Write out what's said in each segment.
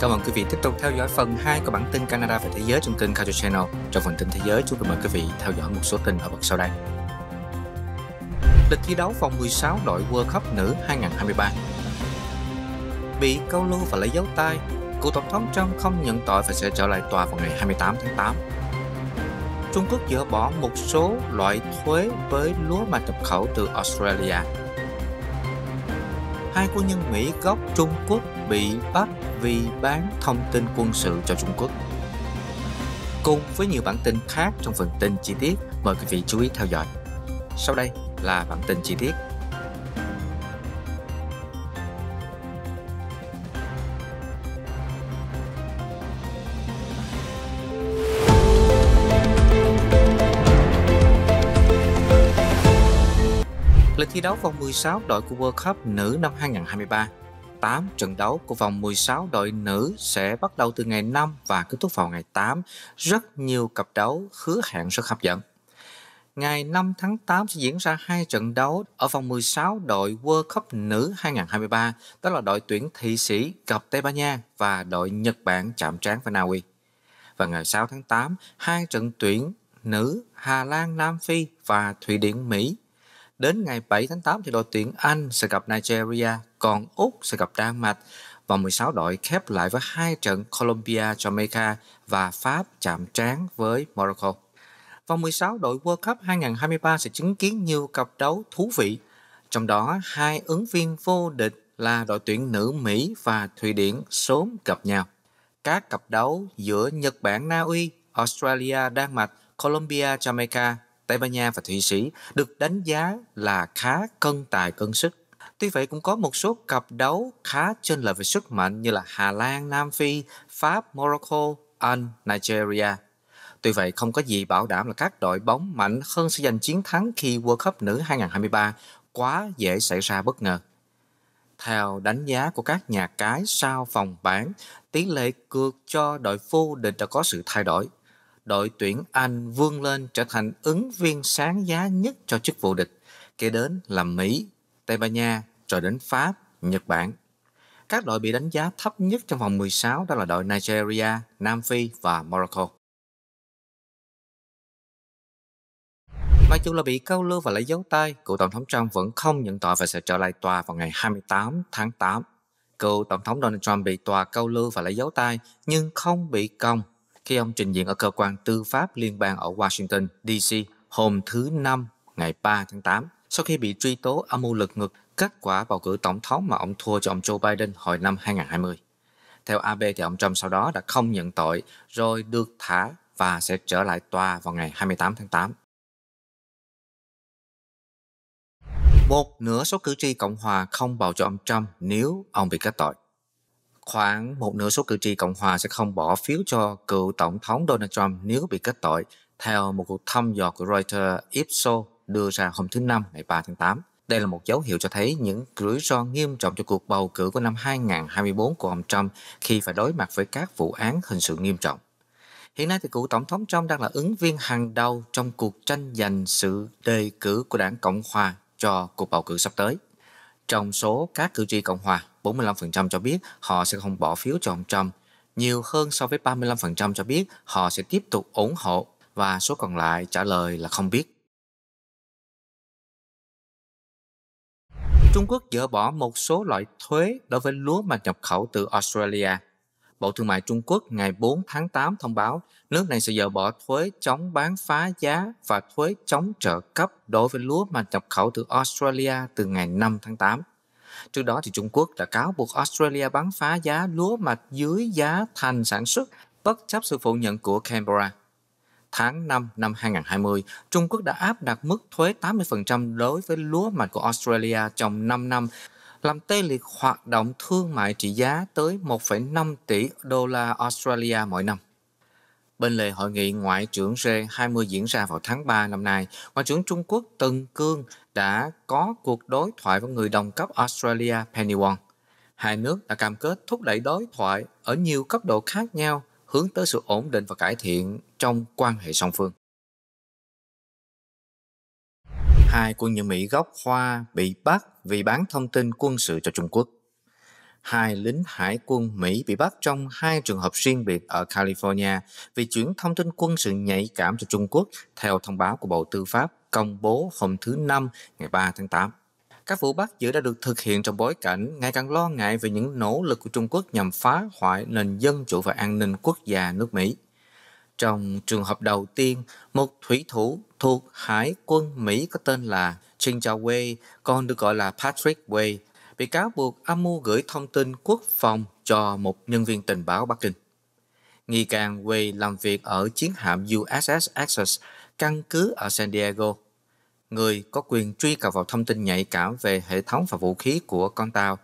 Cảm ơn quý vị tiếp tục theo dõi phần 2 của bản tin Canada và Thế giới trên kênh Culture Channel. Trong phần tin thế giới, chúng tôi mời quý vị theo dõi một số tin ở bậc sau đây. Lịch thi đấu vòng 16 đội World Cup nữ 2023 Bị câu lưu và lấy dấu tay, cựu tổng thống Trump không nhận tội và sẽ trở lại tòa vào ngày 28 tháng 8. Trung Quốc dỡ bỏ một số loại thuế với lúa mà nhập khẩu từ Australia. Hai quân nhân Mỹ gốc Trung Quốc bị bắt vì bán thông tin quân sự cho Trung Quốc. Cùng với nhiều bản tin khác trong phần tin chi tiết, mời quý vị chú ý theo dõi. Sau đây là bản tin chi tiết. Lịch thi đấu vòng 16 đội của World Cup nữ năm 2023 8 trận đấu của vòng 16 đội nữ sẽ bắt đầu từ ngày 5 và kết thúc vào ngày 8. Rất nhiều cặp đấu hứa hẹn rất hấp dẫn. Ngày 5 tháng 8 sẽ diễn ra hai trận đấu ở vòng 16 đội World Cup nữ 2023, đó là đội tuyển Thụy Sĩ gặp Tây Ban Nha và đội Nhật Bản chạm trán với Na Uy. Và ngày 6 tháng 8, hai trận tuyển nữ Hà Lan, Nam Phi và Thụy Điển, Mỹ Đến ngày 7 tháng 8 thì đội tuyển Anh sẽ gặp Nigeria, còn Úc sẽ gặp Đan Mạch. Và 16 đội khép lại với hai trận Colombia, Jamaica và Pháp chạm trán với Morocco. Vòng 16 đội World Cup 2023 sẽ chứng kiến nhiều cặp đấu thú vị. Trong đó, hai ứng viên vô địch là đội tuyển nữ Mỹ và Thụy Điển sớm gặp nhau. Các cặp đấu giữa Nhật Bản, Na Uy, Australia, Đan Mạch, Colombia, Jamaica Tây Ban Nha và Thụy Sĩ được đánh giá là khá cân tài cân sức. Tuy vậy cũng có một số cặp đấu khá chênh lệch về sức mạnh như là Hà Lan, Nam Phi, Pháp, Morocco, Anh, Nigeria. Tuy vậy không có gì bảo đảm là các đội bóng mạnh hơn sẽ giành chiến thắng khi World Cup nữ 2023 quá dễ xảy ra bất ngờ. Theo đánh giá của các nhà cái sau vòng bảng, tỷ lệ cược cho đội vô địch đã có sự thay đổi đội tuyển Anh vươn lên trở thành ứng viên sáng giá nhất cho chức vô địch, kế đến là Mỹ, Tây Ban Nha, rồi đến Pháp, Nhật Bản. Các đội bị đánh giá thấp nhất trong vòng 16 đó là đội Nigeria, Nam Phi và Morocco. Mặc dù là bị câu lưu và lấy dấu tay, cựu Tổng thống Trump vẫn không nhận tội và sẽ trở lại tòa vào ngày 28 tháng 8. Cựu Tổng thống Donald Trump bị tòa câu lưu và lấy dấu tay nhưng không bị công khi ông trình diện ở cơ quan tư pháp liên bang ở Washington, D.C. hôm thứ Năm ngày 3 tháng 8 sau khi bị truy tố âm mưu lật ngược kết quả bầu cử tổng thống mà ông thua cho ông Joe Biden hồi năm 2020. Theo AB thì ông Trump sau đó đã không nhận tội rồi được thả và sẽ trở lại tòa vào ngày 28 tháng 8. Một nửa số cử tri Cộng hòa không bầu cho ông Trump nếu ông bị kết tội khoảng một nửa số cử tri Cộng hòa sẽ không bỏ phiếu cho cựu Tổng thống Donald Trump nếu bị kết tội, theo một cuộc thăm dò của Reuters Ipsos đưa ra hôm thứ Năm ngày 3 tháng 8. Đây là một dấu hiệu cho thấy những rủi ro nghiêm trọng cho cuộc bầu cử của năm 2024 của ông Trump khi phải đối mặt với các vụ án hình sự nghiêm trọng. Hiện nay thì cựu Tổng thống Trump đang là ứng viên hàng đầu trong cuộc tranh giành sự đề cử của đảng Cộng Hòa cho cuộc bầu cử sắp tới. Trong số các cử tri Cộng Hòa, 45% cho biết họ sẽ không bỏ phiếu cho ông Trump, nhiều hơn so với 35% cho biết họ sẽ tiếp tục ủng hộ và số còn lại trả lời là không biết. Trung Quốc dỡ bỏ một số loại thuế đối với lúa mà nhập khẩu từ Australia. Bộ Thương mại Trung Quốc ngày 4 tháng 8 thông báo nước này sẽ dỡ bỏ thuế chống bán phá giá và thuế chống trợ cấp đối với lúa mà nhập khẩu từ Australia từ ngày 5 tháng 8. Trước đó thì Trung Quốc đã cáo buộc Australia bán phá giá lúa mạch dưới giá thành sản xuất bất chấp sự phủ nhận của Canberra. Tháng 5 năm 2020, Trung Quốc đã áp đặt mức thuế 80% đối với lúa mạch của Australia trong 5 năm, làm tê liệt hoạt động thương mại trị giá tới 1,5 tỷ đô la Australia mỗi năm. Bên lề hội nghị Ngoại trưởng G20 diễn ra vào tháng 3 năm nay, Ngoại trưởng Trung Quốc Tân Cương đã có cuộc đối thoại với người đồng cấp Australia Penny Wong. Hai nước đã cam kết thúc đẩy đối thoại ở nhiều cấp độ khác nhau, hướng tới sự ổn định và cải thiện trong quan hệ song phương. Hai quân nhân Mỹ gốc Hoa bị bắt vì bán thông tin quân sự cho Trung Quốc hai lính hải quân Mỹ bị bắt trong hai trường hợp riêng biệt ở California vì chuyển thông tin quân sự nhạy cảm cho Trung Quốc theo thông báo của Bộ Tư pháp công bố hôm thứ Năm ngày 3 tháng 8. Các vụ bắt giữ đã được thực hiện trong bối cảnh ngày càng lo ngại về những nỗ lực của Trung Quốc nhằm phá hoại nền dân chủ và an ninh quốc gia nước Mỹ. Trong trường hợp đầu tiên, một thủy thủ thuộc Hải quân Mỹ có tên là Ching Chao Wei, còn được gọi là Patrick Wei, bị cáo buộc âm mưu gửi thông tin quốc phòng cho một nhân viên tình báo Bắc Kinh. Nghi can Wei làm việc ở chiến hạm USS Access, căn cứ ở San Diego. Người có quyền truy cập vào thông tin nhạy cảm về hệ thống và vũ khí của con tàu.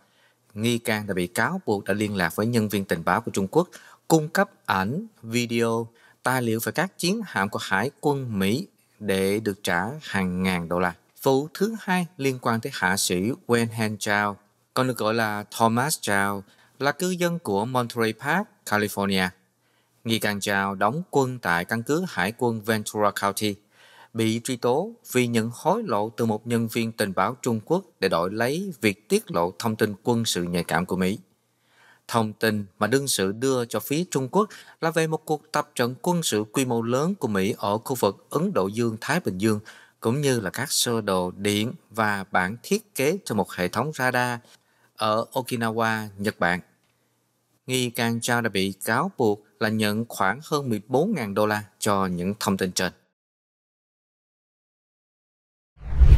Nghi can đã bị cáo buộc đã liên lạc với nhân viên tình báo của Trung Quốc, cung cấp ảnh, video, tài liệu về các chiến hạm của Hải quân Mỹ để được trả hàng ngàn đô la. Vụ thứ hai liên quan tới hạ sĩ Wenhan Chao, còn được gọi là Thomas Chao, là cư dân của Monterey Park, California. Nghi can Chao đóng quân tại căn cứ Hải quân Ventura County, bị truy tố vì nhận hối lộ từ một nhân viên tình báo Trung Quốc để đổi lấy việc tiết lộ thông tin quân sự nhạy cảm của Mỹ. Thông tin mà đương sự đưa cho phía Trung Quốc là về một cuộc tập trận quân sự quy mô lớn của Mỹ ở khu vực Ấn Độ Dương-Thái Bình Dương, cũng như là các sơ đồ điện và bản thiết kế cho một hệ thống radar ở Okinawa, Nhật Bản. Nghi can Chao đã bị cáo buộc là nhận khoảng hơn 14.000 đô la cho những thông tin trên.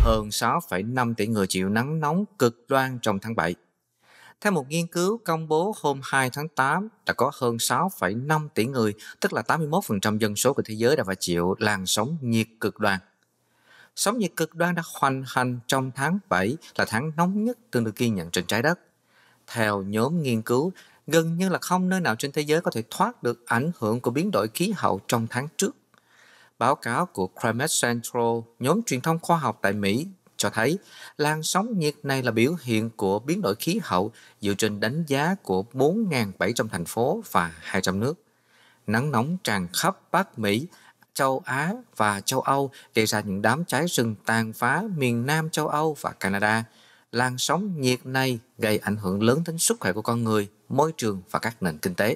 Hơn 6,5 tỷ người chịu nắng nóng cực đoan trong tháng 7. Theo một nghiên cứu công bố hôm 2 tháng 8, đã có hơn 6,5 tỷ người, tức là 81% dân số của thế giới đã phải chịu làn sóng nhiệt cực đoan. Sóng nhiệt cực đoan đã hoành hành trong tháng 7 là tháng nóng nhất từng được ghi nhận trên trái đất. Theo nhóm nghiên cứu, gần như là không nơi nào trên thế giới có thể thoát được ảnh hưởng của biến đổi khí hậu trong tháng trước. Báo cáo của Climate Central, nhóm truyền thông khoa học tại Mỹ, cho thấy làn sóng nhiệt này là biểu hiện của biến đổi khí hậu dựa trên đánh giá của 4.700 thành phố và 200 nước. Nắng nóng tràn khắp Bắc Mỹ, châu Á và châu Âu gây ra những đám cháy rừng tàn phá miền Nam châu Âu và Canada. Làn sóng nhiệt này gây ảnh hưởng lớn đến sức khỏe của con người, môi trường và các nền kinh tế.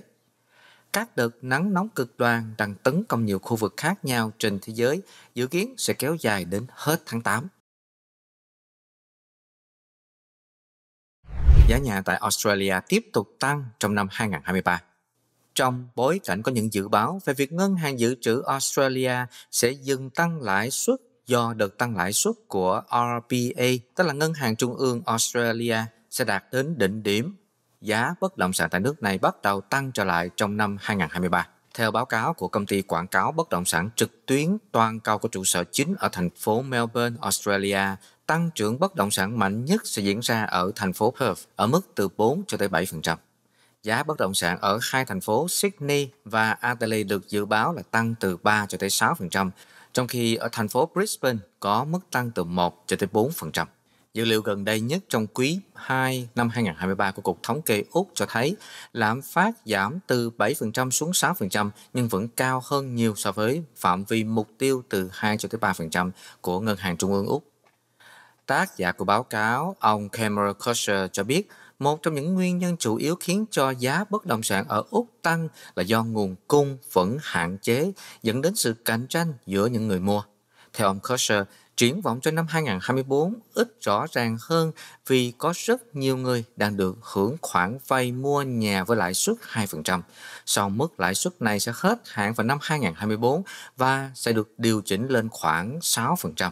Các đợt nắng nóng cực đoan đang tấn công nhiều khu vực khác nhau trên thế giới, dự kiến sẽ kéo dài đến hết tháng 8. Giá nhà tại Australia tiếp tục tăng trong năm 2023. Trong bối cảnh có những dự báo về việc ngân hàng dự trữ Australia sẽ dừng tăng lãi suất do đợt tăng lãi suất của RBA, tức là Ngân hàng Trung ương Australia, sẽ đạt đến đỉnh điểm. Giá bất động sản tại nước này bắt đầu tăng trở lại trong năm 2023. Theo báo cáo của công ty quảng cáo bất động sản trực tuyến toàn cầu có trụ sở chính ở thành phố Melbourne, Australia, tăng trưởng bất động sản mạnh nhất sẽ diễn ra ở thành phố Perth ở mức từ 4 cho tới 7%. Giá bất động sản ở hai thành phố Sydney và Adelaide được dự báo là tăng từ 3 cho tới 6%, trong khi ở thành phố Brisbane có mức tăng từ 1 cho tới 4%. Dữ liệu gần đây nhất trong quý 2 năm 2023 của Cục Thống kê Úc cho thấy lạm phát giảm từ 7% xuống 6% nhưng vẫn cao hơn nhiều so với phạm vi mục tiêu từ 2 cho tới 3% của Ngân hàng Trung ương Úc. Tác giả của báo cáo, ông Cameron Kosher cho biết, một trong những nguyên nhân chủ yếu khiến cho giá bất động sản ở Úc tăng là do nguồn cung vẫn hạn chế, dẫn đến sự cạnh tranh giữa những người mua. Theo ông Kosher, triển vọng cho năm 2024 ít rõ ràng hơn vì có rất nhiều người đang được hưởng khoản vay mua nhà với lãi suất 2%. Sau mức lãi suất này sẽ hết hạn vào năm 2024 và sẽ được điều chỉnh lên khoảng 6%.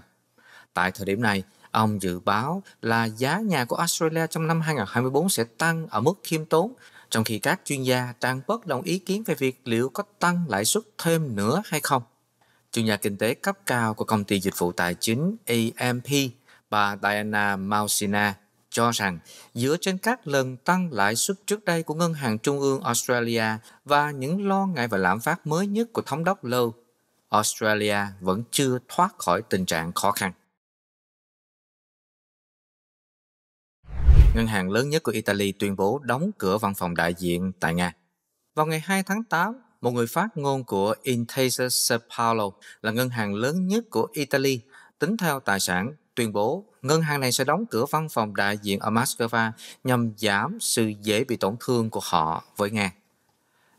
Tại thời điểm này, Ông dự báo là giá nhà của Australia trong năm 2024 sẽ tăng ở mức khiêm tốn, trong khi các chuyên gia đang bất đồng ý kiến về việc liệu có tăng lãi suất thêm nữa hay không. Chuyên gia kinh tế cấp cao của công ty dịch vụ tài chính AMP, bà Diana Mausina, cho rằng dựa trên các lần tăng lãi suất trước đây của Ngân hàng Trung ương Australia và những lo ngại về lạm phát mới nhất của thống đốc Lowe, Australia vẫn chưa thoát khỏi tình trạng khó khăn. Ngân hàng lớn nhất của Italy tuyên bố đóng cửa văn phòng đại diện tại Nga. Vào ngày 2 tháng 8, một người phát ngôn của Intesa San Paolo, là ngân hàng lớn nhất của Italy tính theo tài sản tuyên bố ngân hàng này sẽ đóng cửa văn phòng đại diện ở Moscow nhằm giảm sự dễ bị tổn thương của họ với Nga.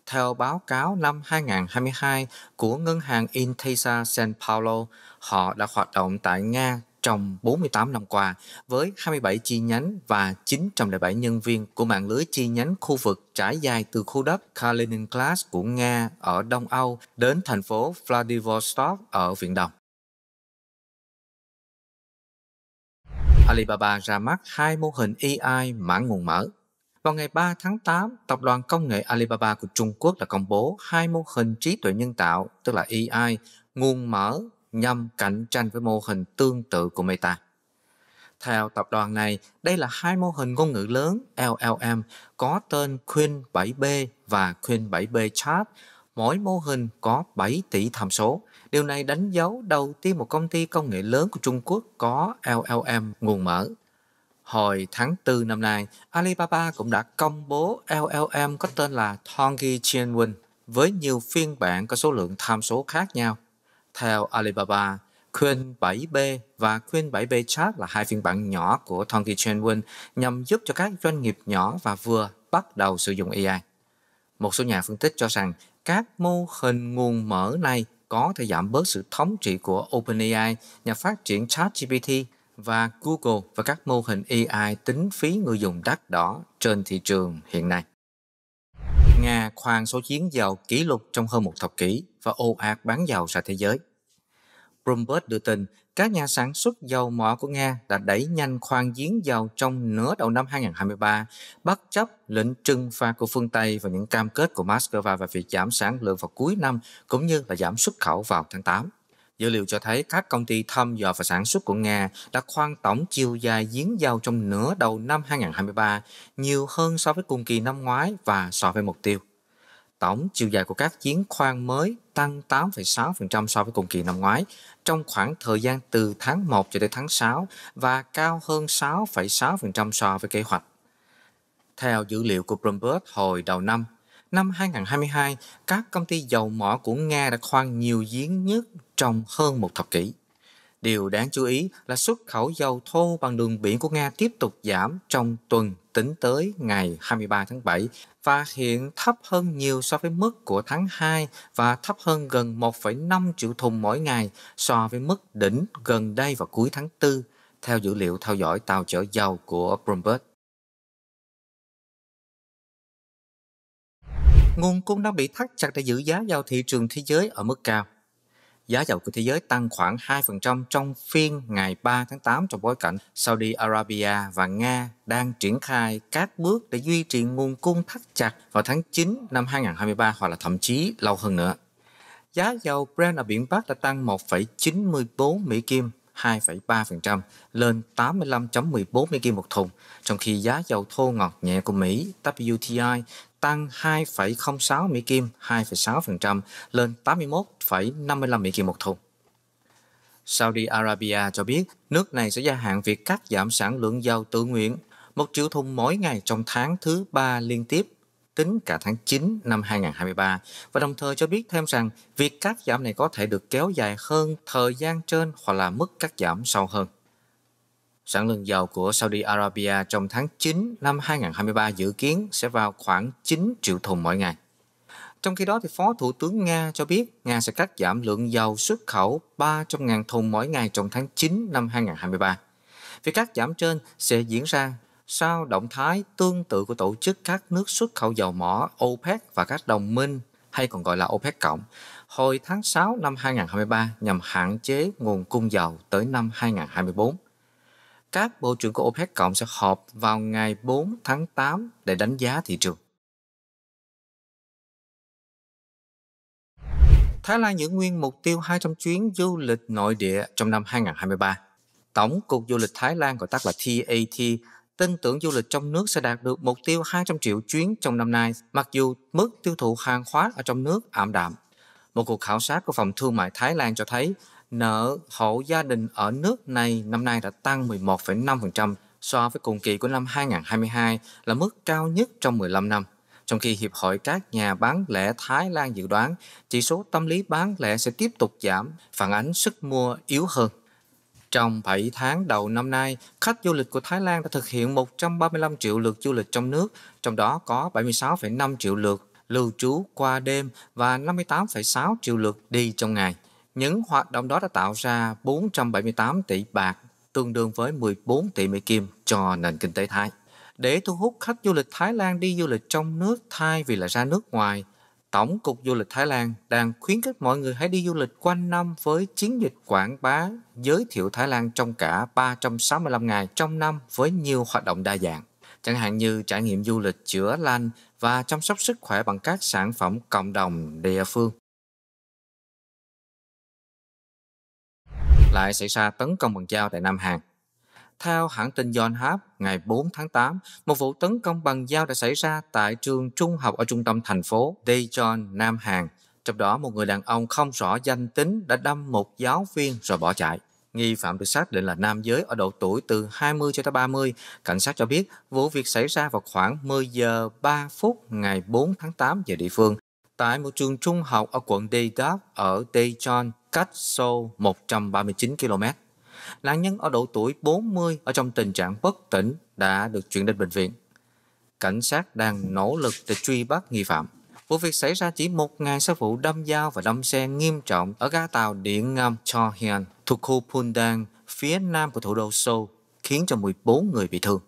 Theo báo cáo năm 2022 của ngân hàng Intesa San Paolo, họ đã hoạt động tại Nga trong 48 năm qua với 27 chi nhánh và 907 nhân viên của mạng lưới chi nhánh khu vực trải dài từ khu đất Kaliningrad của Nga ở Đông Âu đến thành phố Vladivostok ở Viện Đông. Alibaba ra mắt hai mô hình AI mã nguồn mở. Vào ngày 3 tháng 8, tập đoàn công nghệ Alibaba của Trung Quốc đã công bố hai mô hình trí tuệ nhân tạo, tức là AI, nguồn mở nhằm cạnh tranh với mô hình tương tự của Meta. Theo tập đoàn này, đây là hai mô hình ngôn ngữ lớn LLM có tên Queen 7B và Queen 7B Chat. Mỗi mô hình có 7 tỷ tham số. Điều này đánh dấu đầu tiên một công ty công nghệ lớn của Trung Quốc có LLM nguồn mở. Hồi tháng 4 năm nay, Alibaba cũng đã công bố LLM có tên là Tongyi Qianwen với nhiều phiên bản có số lượng tham số khác nhau. Theo Alibaba, Queen 7B và Queen 7B Chat là hai phiên bản nhỏ của Tongyi Chenwin nhằm giúp cho các doanh nghiệp nhỏ và vừa bắt đầu sử dụng AI. Một số nhà phân tích cho rằng các mô hình nguồn mở này có thể giảm bớt sự thống trị của OpenAI, nhà phát triển ChatGPT và Google và các mô hình AI tính phí người dùng đắt đỏ trên thị trường hiện nay. Nga khoan số chiến dầu kỷ lục trong hơn một thập kỷ và ồ ạt bán dầu ra thế giới. Bloomberg đưa tin các nhà sản xuất dầu mỏ của Nga đã đẩy nhanh khoan giếng dầu trong nửa đầu năm 2023, bất chấp lệnh trừng phạt của phương Tây và những cam kết của Moscow về việc giảm sản lượng vào cuối năm cũng như là giảm xuất khẩu vào tháng 8. Dữ liệu cho thấy các công ty thăm dò và sản xuất của Nga đã khoan tổng chiều dài giếng dầu trong nửa đầu năm 2023 nhiều hơn so với cùng kỳ năm ngoái và so với mục tiêu. Tổng chiều dài của các giếng khoan mới tăng 8,6% so với cùng kỳ năm ngoái trong khoảng thời gian từ tháng 1 cho đến tháng 6 và cao hơn 6,6% so với kế hoạch. Theo dữ liệu của Bloomberg hồi đầu năm, năm 2022, các công ty dầu mỏ của Nga đã khoan nhiều giếng nhất trong hơn một thập kỷ. Điều đáng chú ý là xuất khẩu dầu thô bằng đường biển của Nga tiếp tục giảm trong tuần tính tới ngày 23 tháng 7 và hiện thấp hơn nhiều so với mức của tháng 2 và thấp hơn gần 1,5 triệu thùng mỗi ngày so với mức đỉnh gần đây vào cuối tháng 4, theo dữ liệu theo dõi tàu chở dầu của Bloomberg. Nguồn cung đang bị thắt chặt để giữ giá dầu thị trường thế giới ở mức cao giá dầu của thế giới tăng khoảng 2% trong phiên ngày 3 tháng 8 trong bối cảnh Saudi Arabia và Nga đang triển khai các bước để duy trì nguồn cung thắt chặt vào tháng 9 năm 2023 hoặc là thậm chí lâu hơn nữa. Giá dầu Brent ở biển Bắc đã tăng 1,94 Mỹ Kim 2,3% lên 85.14 Mỹ Kim một thùng, trong khi giá dầu thô ngọt nhẹ của Mỹ WTI tăng 2,06 Mỹ Kim 2,6% lên 81,55 Mỹ Kim một thùng. Saudi Arabia cho biết nước này sẽ gia hạn việc cắt giảm sản lượng dầu tự nguyện một triệu thùng mỗi ngày trong tháng thứ ba liên tiếp tính cả tháng 9 năm 2023 và đồng thời cho biết thêm rằng việc cắt giảm này có thể được kéo dài hơn thời gian trên hoặc là mức cắt giảm sâu hơn. Sản lượng dầu của Saudi Arabia trong tháng 9 năm 2023 dự kiến sẽ vào khoảng 9 triệu thùng mỗi ngày. Trong khi đó, thì Phó Thủ tướng Nga cho biết Nga sẽ cắt giảm lượng dầu xuất khẩu 300.000 thùng mỗi ngày trong tháng 9 năm 2023. Việc cắt giảm trên sẽ diễn ra sau động thái tương tự của tổ chức các nước xuất khẩu dầu mỏ OPEC và các đồng minh hay còn gọi là OPEC cộng hồi tháng 6 năm 2023 nhằm hạn chế nguồn cung dầu tới năm 2024. Các bộ trưởng của OPEC cộng sẽ họp vào ngày 4 tháng 8 để đánh giá thị trường. Thái Lan giữ nguyên mục tiêu 200 chuyến du lịch nội địa trong năm 2023. Tổng cục Du lịch Thái Lan gọi tắt là TAT tin tưởng du lịch trong nước sẽ đạt được mục tiêu 200 triệu chuyến trong năm nay, mặc dù mức tiêu thụ hàng hóa ở trong nước ảm đạm. Một cuộc khảo sát của Phòng Thương mại Thái Lan cho thấy nợ hộ gia đình ở nước này năm nay đã tăng 11,5% so với cùng kỳ của năm 2022 là mức cao nhất trong 15 năm. Trong khi Hiệp hội các nhà bán lẻ Thái Lan dự đoán chỉ số tâm lý bán lẻ sẽ tiếp tục giảm, phản ánh sức mua yếu hơn. Trong 7 tháng đầu năm nay, khách du lịch của Thái Lan đã thực hiện 135 triệu lượt du lịch trong nước, trong đó có 76,5 triệu lượt lưu trú qua đêm và 58,6 triệu lượt đi trong ngày. Những hoạt động đó đã tạo ra 478 tỷ bạc, tương đương với 14 tỷ Mỹ Kim cho nền kinh tế Thái. Để thu hút khách du lịch Thái Lan đi du lịch trong nước thay vì là ra nước ngoài, Tổng cục Du lịch Thái Lan đang khuyến khích mọi người hãy đi du lịch quanh năm với chiến dịch quảng bá giới thiệu Thái Lan trong cả 365 ngày trong năm với nhiều hoạt động đa dạng, chẳng hạn như trải nghiệm du lịch chữa lành và chăm sóc sức khỏe bằng các sản phẩm cộng đồng địa phương. Lại xảy ra tấn công bằng dao tại Nam Hàn. Theo hãng tin Yonhap, ngày 4 tháng 8, một vụ tấn công bằng dao đã xảy ra tại trường trung học ở trung tâm thành phố Daejeon, Nam Hàn. Trong đó, một người đàn ông không rõ danh tính đã đâm một giáo viên rồi bỏ chạy. Nghi phạm được xác định là nam giới ở độ tuổi từ 20 cho tới 30. Cảnh sát cho biết vụ việc xảy ra vào khoảng 10 giờ 3 phút ngày 4 tháng 8 giờ địa phương tại một trường trung học ở quận Daedap ở Daejeon, cách Seoul 139 km. Nạn nhân ở độ tuổi 40 ở trong tình trạng bất tỉnh đã được chuyển đến bệnh viện. Cảnh sát đang nỗ lực để truy bắt nghi phạm. Vụ việc xảy ra chỉ một ngày sau vụ đâm dao và đâm xe nghiêm trọng ở ga tàu điện ngầm Chohyang thuộc khu Pundang, phía nam của thủ đô Seoul, khiến cho 14 người bị thương.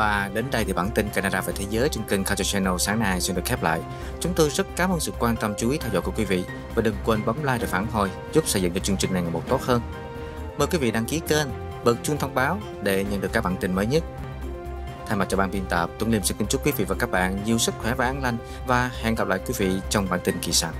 Và đến đây thì bản tin Canada và thế giới trên kênh Culture Channel sáng nay xin được khép lại. Chúng tôi rất cảm ơn sự quan tâm chú ý theo dõi của quý vị và đừng quên bấm like để phản hồi giúp xây dựng cho chương trình này ngày một tốt hơn. Mời quý vị đăng ký kênh, bật chuông thông báo để nhận được các bản tin mới nhất. Thay mặt cho ban biên tập, Tuấn Liêm xin kính chúc quý vị và các bạn nhiều sức khỏe và an lành và hẹn gặp lại quý vị trong bản tin kỳ sau.